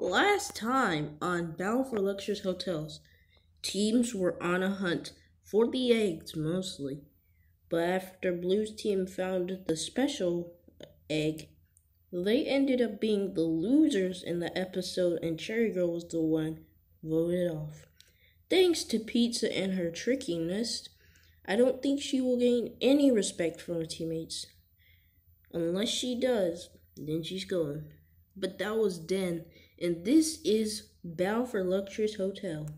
Last time on Battle for Luxurious Hotels, teams were on a hunt for the eggs mostly. But after Blue's team found the special egg, they ended up being the losers in the episode, and Cherry Girl was the one voted off. Thanks to Pizza and her trickiness, I don't think she will gain any respect from her teammates. Unless she does, then she's gone. But that was then, and this is Battle for Luxurious Hotel.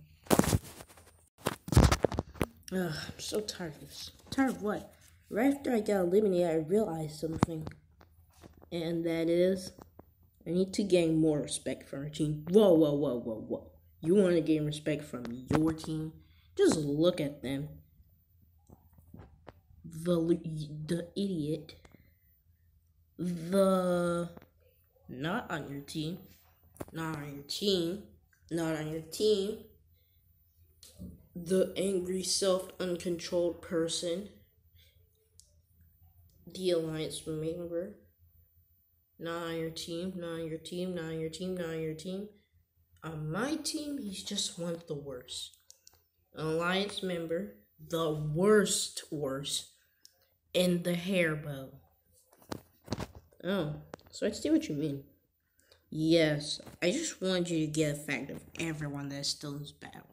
Ugh, I'm so tired of this. Tired of what? Right after I got eliminated, I realized something. And that is, I need to gain more respect from our team. Whoa, whoa, whoa, whoa, whoa. You want to gain respect from your team? Just look at them. The, the idiot. The not on your team. Not on your team. Not on your team. The angry, self uncontrolled person. The alliance member. Not on your team. Not on your team. Not on your team. Not on your team. On my team, he's just one of the worst. An alliance member. The worst worst. In the hair bow. Oh, so I see what you mean. Yes, I just wanted you to get a fact of everyone that is still in this battle.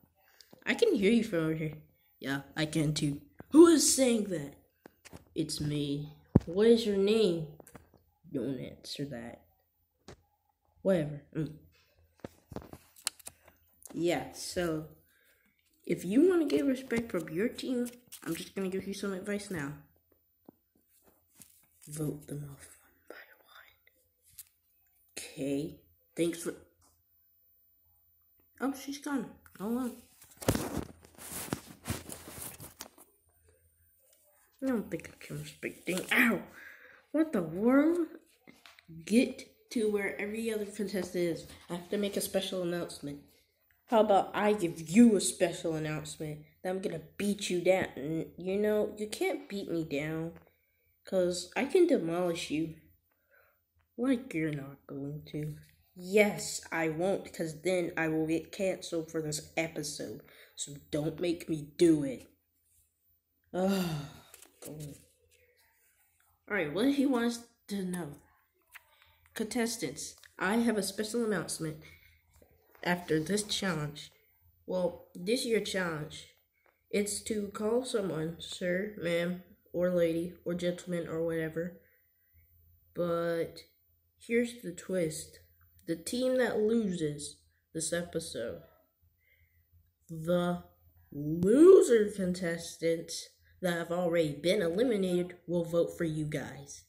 I can hear you from over here. Yeah, I can too. Who is saying that? It's me. What is your name? Don't answer that. Whatever. Mm. Yeah, so if you want to get respect from your team, I'm just going to give you some advice now. Vote them off. Okay. Thanks for. Oh, she's gone. Hold on. I don't think I can respect thing. Ow! What the world? Get to where every other contestant is. I have to make a special announcement. How about I give you a special announcement that I'm gonna beat you down? You know, you can't beat me down. Cause I can demolish you. Like you're not going to. Yes, I won't, because then I will get canceled for this episode. So don't make me do it. Ugh. Alright, what he wants to know. Contestants, I have a special announcement after this challenge. Well, this year challenge. It's to call someone, sir, ma'am, or lady, or gentleman, or whatever. But Here's the twist the team that loses this episode, the loser contestants that have already been eliminated will vote for you guys.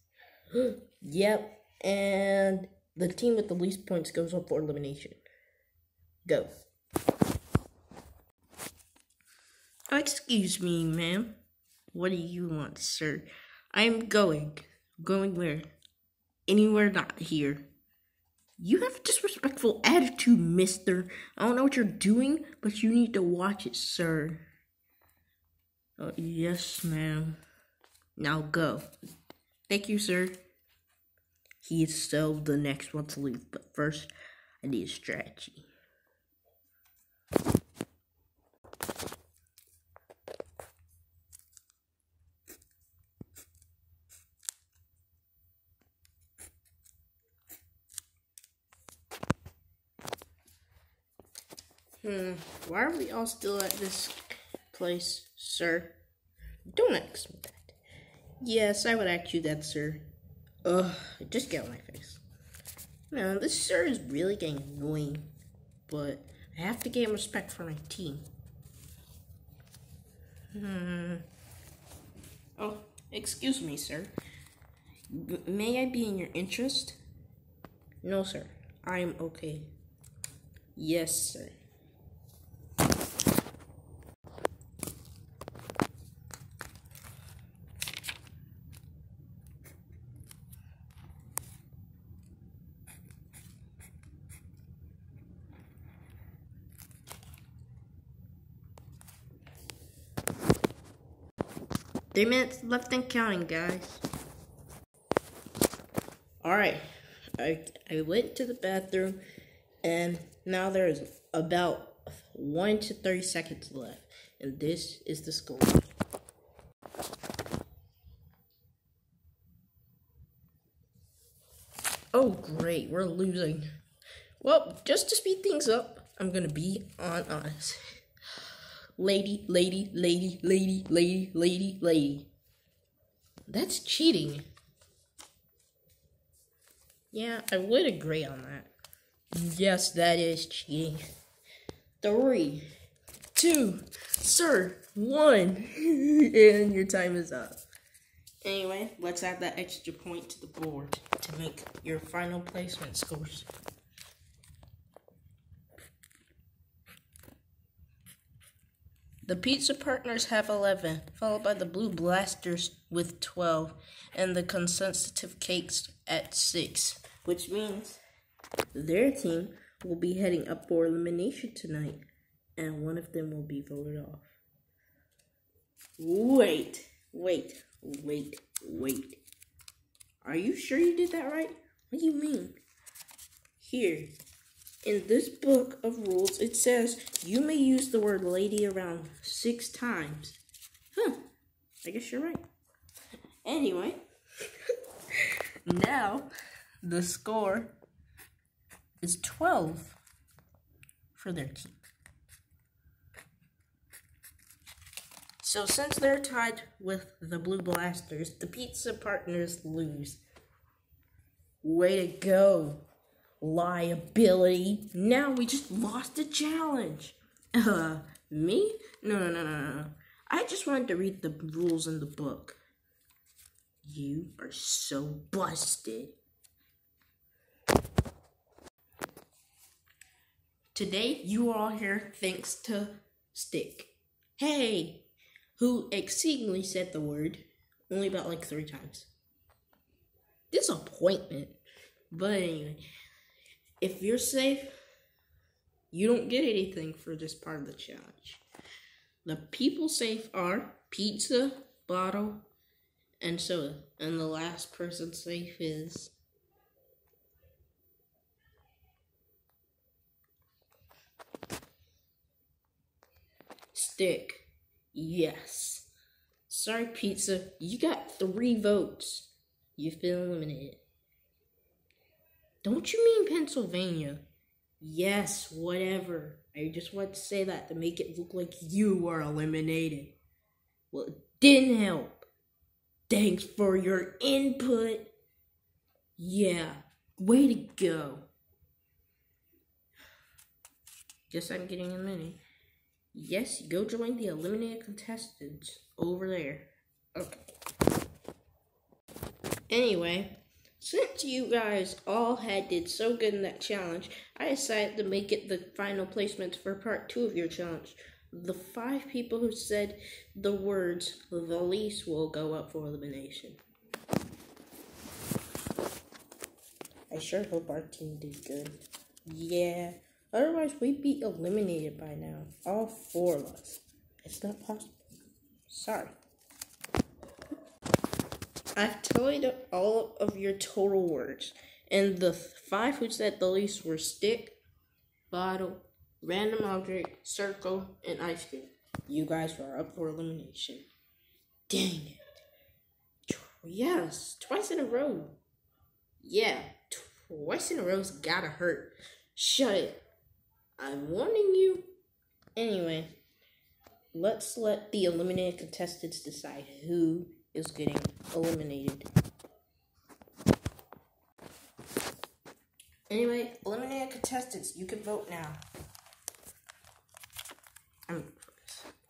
yep, and the team with the least points goes up for elimination. Go. Excuse me, ma'am. What do you want, sir? I'm going. Going where? Anywhere not here. You have a disrespectful attitude, mister. I don't know what you're doing, but you need to watch it, sir. Uh, yes, ma'am. Now go. Thank you, sir. He is still the next one to leave, but first, I need a strategy. Hmm, why are we all still at this place, sir? Don't ask me that. Yes, I would ask you that, sir. Ugh, just get of my face. Now, this sir is really getting annoying, but I have to gain respect for my team. Hmm. Oh, excuse me, sir. B may I be in your interest? No, sir. I am okay. Yes, sir. Three minutes left and counting, guys. Alright. I, I went to the bathroom And now there is about 1 to 30 seconds left. And this is the score. Oh, great, we're losing. Well, just to speed things up, I'm gonna be on honest. Lady, lady, lady, lady, lady, lady, lady. That's cheating. Yeah, I would agree on that. Yes, that is cheating. Three, two, sir, one, and your time is up. Anyway, let's add that extra point to the board to make your final placement scores. The Pizza Partners have 11, followed by the Blue Blasters with 12, and the Consensitive Cakes at 6, which means their team will be heading up for elimination tonight, and one of them will be voted off. Wait, wait, wait, wait. Are you sure you did that right? What do you mean? Here, in this book of rules, it says you may use the word lady around six times. Huh, I guess you're right. Anyway, now the score is 12 for their team. So since they're tied with the Blue Blasters, the pizza partners lose. Way to go. Liability. Now we just lost the challenge. Uh, me? No, no, no, no, no. I just wanted to read the rules in the book. You are so busted. Today, you are all here thanks to Stick. Hey, who exceedingly said the word only about like three times. Disappointment. But anyway, if you're safe, you don't get anything for this part of the challenge. The people safe are pizza, bottle, and soda. And the last person safe is Stick. Yes. Sorry, Pizza. You got three votes. You've been eliminated. Don't you mean Pennsylvania? Yes, whatever. I just want to say that to make it look like you were eliminated. Well, it didn't help. Thanks for your input. Yeah, way to go. Guess I'm getting eliminated. Yes, go join the eliminated contestants over there. Okay. Anyway, since you guys all had did so good in that challenge, I decided to make it the final placements for part two of your challenge. The five people who said the words the least will go up for elimination. I sure hope our team did good. Yeah. Otherwise, we'd be eliminated by now. All four of us. It's not possible. Sorry. I've tallied all of your total words, and the five who said the least were stick, bottle, random object, circle, and ice cream. You guys are up for elimination. Dang it. Yes, twice in a row. Yeah, twice in a row's gotta hurt. Shut it. I'm warning you. Anyway, let's let the eliminated contestants decide who is getting eliminated. Anyway, eliminated contestants, you can vote now.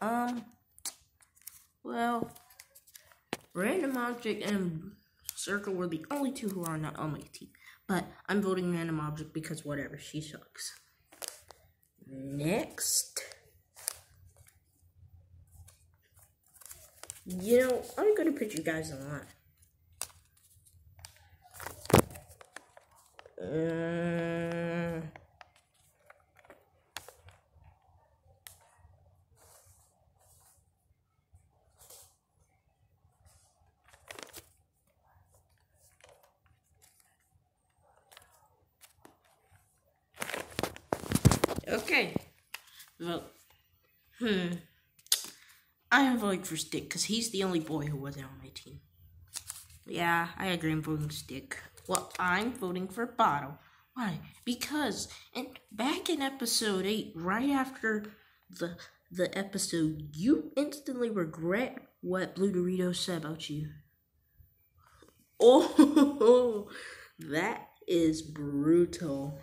Um, well, random object and circle were the only two who are not on my team. But I'm voting random object because whatever, she sucks. Next. You know, I'm gonna put you guys on line. Uh, Okay. Well, Hmm. I am voting for Stick because he's the only boy who wasn't on my team. Yeah, I agree. I'm voting for Stick. Well, I'm voting for Bottle. Why? Because and back in episode eight, right after the the episode, you instantly regret what Blue Dorito said about you. Oh, that is brutal.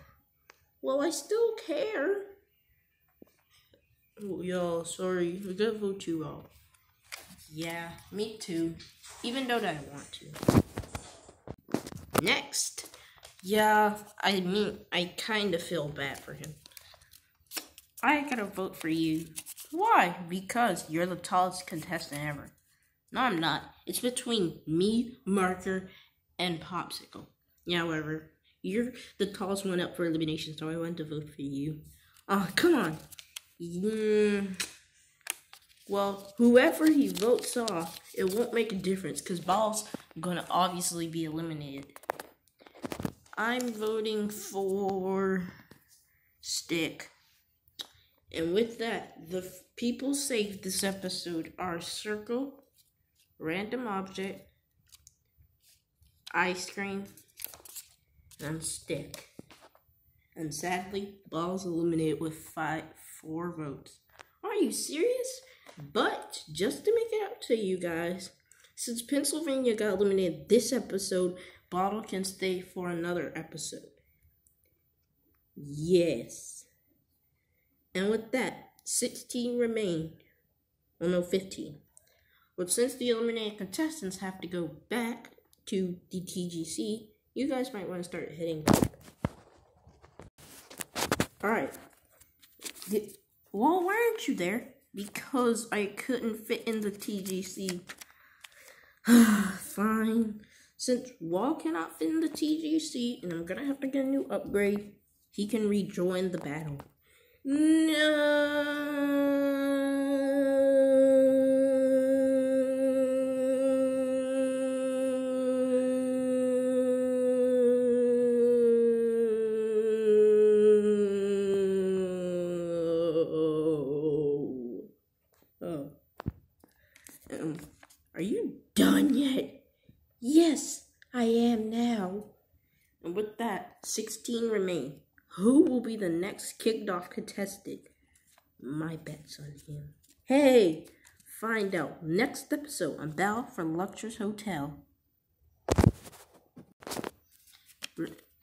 Well, I still care. Oh, y'all, sorry. I gotta vote you out. Yeah, me too. Even though I want to. Next. Yeah, I mean, I kind of feel bad for him. I gotta vote for you. Why? Because you're the tallest contestant ever. No, I'm not. It's between me, Marker, and Popsicle. Yeah, whatever. You're the tallest one up for elimination, so I want to vote for you. Oh, come on. Mm. Well, whoever he votes off, it won't make a difference because Bottle's gonna obviously be eliminated. I'm voting for Stick. And with that, the people saved this episode are Circle, Random Object, Ice Cream, and Stick. And sadly, Bottle's eliminated with five, four votes. Are you serious? But just to make it up to you guys, since Pennsylvania got eliminated this episode, Bottle can stay for another episode. Yes. And with that, 16 remain. Well, no, 15. But since the eliminated contestants have to go back to the TGC, you guys might want to start hitting. Alright. Well, why aren't you there? Because I couldn't fit in the TGC. Fine. Since Wall cannot fit in the TGC and I'm gonna have to get a new upgrade, he can rejoin the battle. No. 16 remain. Who will be the next kicked off contestant? My bet's on him. Hey, find out next episode on Battle for Luxurious Hotel.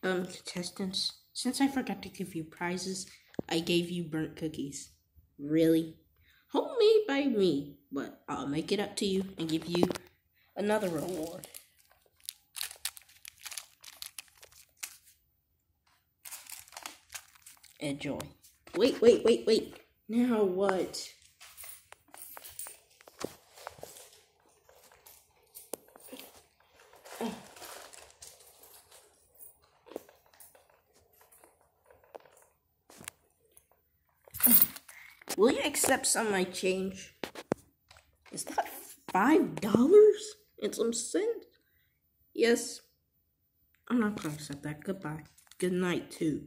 Um, contestants, since I forgot to give you prizes, I gave you burnt cookies. Really? Homemade by me, but I'll make it up to you and give you another reward. Enjoy. Wait, wait, wait, wait. Now what? Will you accept some of my change? Is that five dollars and some cents? Yes. I'm not gonna accept that. Goodbye. Good night too.